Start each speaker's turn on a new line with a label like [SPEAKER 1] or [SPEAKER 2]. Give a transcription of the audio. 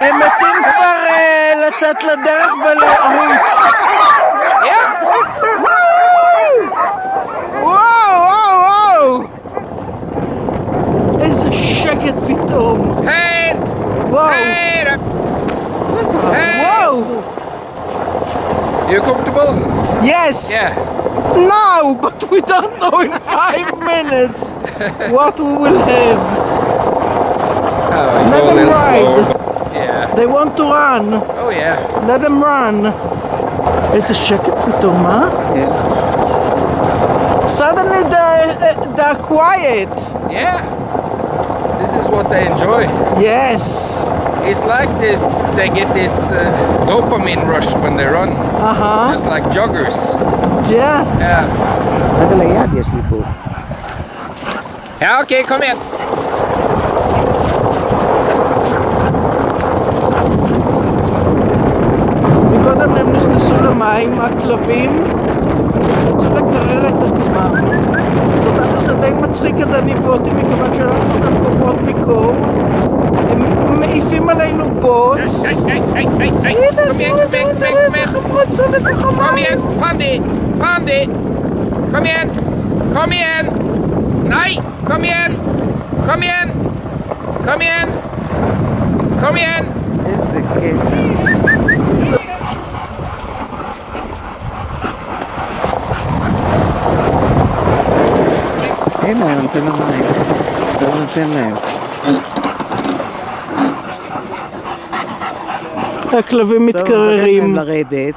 [SPEAKER 1] הם מתים כבר אה, לצאת לדרך ולרוץ. וואו, וואו, וואו! איזה שקט פתאום.
[SPEAKER 2] Hey!
[SPEAKER 1] וואו,
[SPEAKER 2] Hey! Hey!
[SPEAKER 1] וואו.
[SPEAKER 2] You comfortable?
[SPEAKER 1] Yes.
[SPEAKER 2] Yeah.
[SPEAKER 1] Now, but we don't know in five minutes what we will have.
[SPEAKER 2] Oh, you
[SPEAKER 1] Let
[SPEAKER 2] go a
[SPEAKER 1] them
[SPEAKER 2] little
[SPEAKER 1] ride.
[SPEAKER 2] slow. Yeah.
[SPEAKER 1] They want to run.
[SPEAKER 2] Oh yeah.
[SPEAKER 1] Let them run. איזה שקט פתאום, אה? Suddenly they're, uh, they're quiet.
[SPEAKER 2] Yeah. This is what they enjoy.
[SPEAKER 1] Yes.
[SPEAKER 2] It's like this. They get this uh, dopamine rush when they run,
[SPEAKER 1] Uh-huh.
[SPEAKER 2] just like joggers.
[SPEAKER 1] Yeah.
[SPEAKER 2] Yeah.
[SPEAKER 3] רגע ליד יש לי פה.
[SPEAKER 2] Ja, okej, kom igen.
[SPEAKER 1] נכנסו למים, הכלבים, רצו לקרר את עצמם. אז אותנו זה די מצחיק את הניבוטים, מכיוון שאנחנו גם קופות מקור. הם מעיפים עלינו בוץ.
[SPEAKER 2] Hey, hey, hey, hey, hey.
[SPEAKER 1] הנה,
[SPEAKER 2] Kom igen,
[SPEAKER 1] תראו,
[SPEAKER 2] kom
[SPEAKER 1] תראו,
[SPEAKER 2] igen, kom igen,
[SPEAKER 1] תראו
[SPEAKER 2] kom
[SPEAKER 1] איך
[SPEAKER 2] igen.
[SPEAKER 1] הם רצו לתוך
[SPEAKER 2] Kom
[SPEAKER 1] המים.
[SPEAKER 2] igen, Pandi! Pandi! Kom igen! Kom igen! Nej! Kom igen! Kom igen! Kom igen! Kom igen!
[SPEAKER 3] אין להם נותן למים, זה לא נותן להם.
[SPEAKER 1] הכלבים
[SPEAKER 3] מתקררים. לא נותן להם לרדת.